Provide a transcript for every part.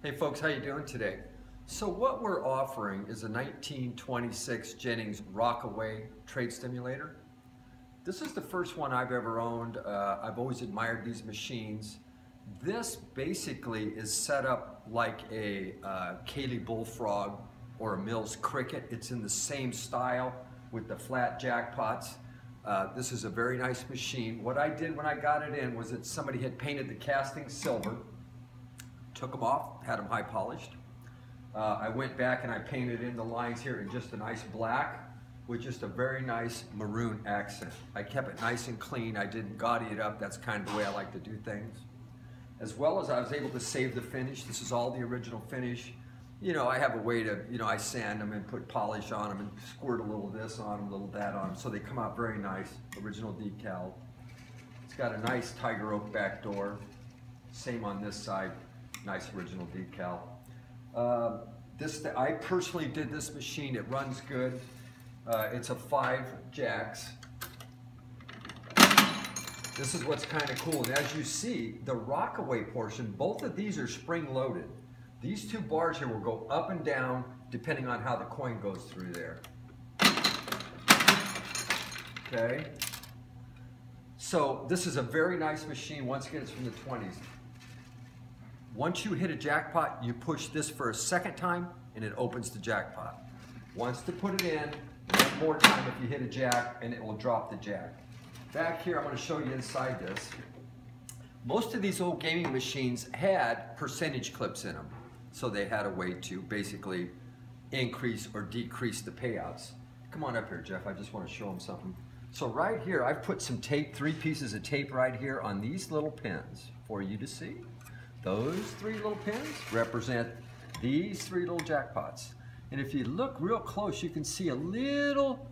Hey folks, how you doing today? So what we're offering is a 1926 Jennings Rockaway trade stimulator. This is the first one I've ever owned. Uh, I've always admired these machines. This basically is set up like a uh, Caille Bullfrog or a Mills Cricket. It's in the same style with the flat jackpots. Uh, this is a very nice machine. What I did when I got it in was that somebody had painted the casting silver, took them off, had them high polished. Uh, I went back and I painted in the lines here in just a nice black with just a very nice maroon accent. I kept it nice and clean. I didn't gaudy it up. That's kind of the way I like to do things. As well as I was able to save the finish. This is all the original finish you know, I have a way to, you know, I sand them and put polish on them and squirt a little this on them, a little that on them, so they come out very nice, original decal. It's got a nice tiger oak back door. Same on this side, nice original decal. Uh, this, I personally did this machine, it runs good. Uh, it's a five jacks. This is what's kind of cool, and as you see, the rockaway portion, both of these are spring loaded. These two bars here will go up and down depending on how the coin goes through there. Okay. So this is a very nice machine. Once again, it's from the 20s. Once you hit a jackpot, you push this for a second time and it opens the jackpot. Once to put it in, one more time if you hit a jack and it will drop the jack. Back here, I'm going to show you inside this. Most of these old gaming machines had percentage clips in them. So they had a way to basically increase or decrease the payouts. Come on up here, Jeff. I just want to show them something. So right here, I've put some tape, three pieces of tape right here on these little pins for you to see. Those three little pins represent these three little jackpots. And if you look real close, you can see a little,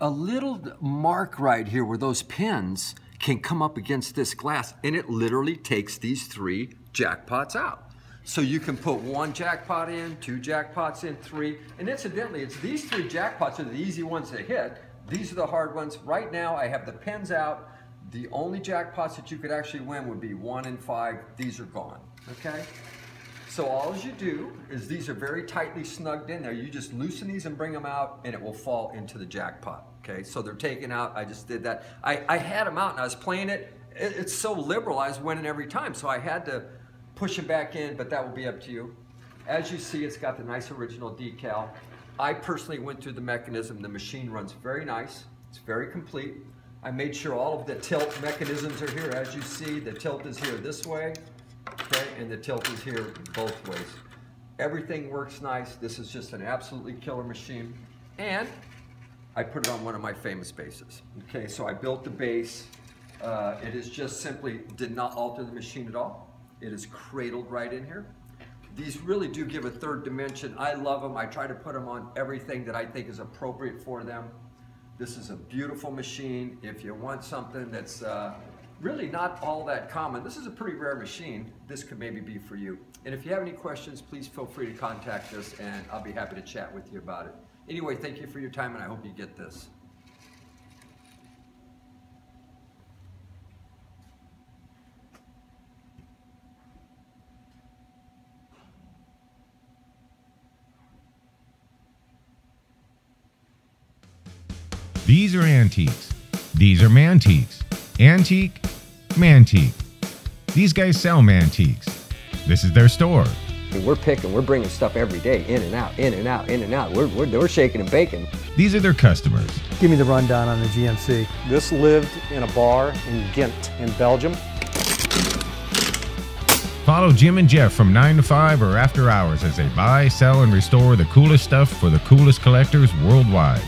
a little mark right here where those pins can come up against this glass and it literally takes these three jackpots out. So you can put one jackpot in, two jackpots in, three. And incidentally, it's these three jackpots are the easy ones to hit. These are the hard ones. Right now, I have the pins out. The only jackpots that you could actually win would be one and five. These are gone, okay? So all you do is these are very tightly snugged in there. You just loosen these and bring them out and it will fall into the jackpot, okay? So they're taken out. I just did that. I, I had them out and I was playing it. it it's so liberal, I was winning every time. So I had to push it back in, but that will be up to you. As you see, it's got the nice original decal. I personally went through the mechanism. The machine runs very nice. It's very complete. I made sure all of the tilt mechanisms are here. As you see, the tilt is here this way, okay, and the tilt is here both ways. Everything works nice. This is just an absolutely killer machine. And I put it on one of my famous bases. Okay, so I built the base. Uh, it is just simply, did not alter the machine at all. It is cradled right in here. These really do give a third dimension. I love them. I try to put them on everything that I think is appropriate for them. This is a beautiful machine. If you want something that's uh, really not all that common, this is a pretty rare machine. This could maybe be for you. And if you have any questions, please feel free to contact us and I'll be happy to chat with you about it. Anyway, thank you for your time and I hope you get this. These are antiques. These are mantiques. Antique, mantique. These guys sell mantiques. This is their store. We're picking, we're bringing stuff every day, in and out, in and out, in and out. We're, we're, we're shaking and baking. These are their customers. Give me the rundown on the GMC. This lived in a bar in Ghent, in Belgium. Follow Jim and Jeff from 9 to 5 or after hours as they buy, sell, and restore the coolest stuff for the coolest collectors worldwide.